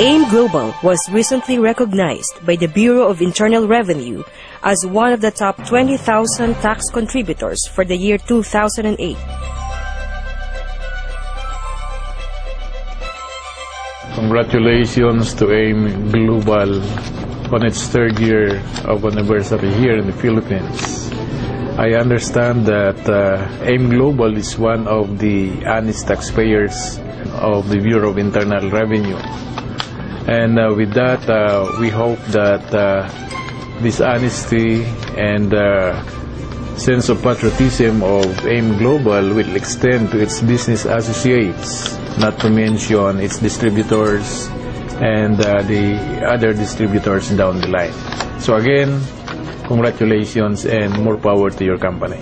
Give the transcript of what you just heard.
AIM Global was recently recognized by the Bureau of Internal Revenue as one of the top 20,000 tax contributors for the year 2008. Congratulations to AIM Global on its third year of anniversary here in the Philippines. I understand that uh, AIM Global is one of the honest taxpayers of the Bureau of Internal Revenue. And uh, with that, uh, we hope that uh, this honesty and uh, sense of patriotism of AIM Global will extend to its business associates, not to mention its distributors and uh, the other distributors down the line. So again, congratulations and more power to your company.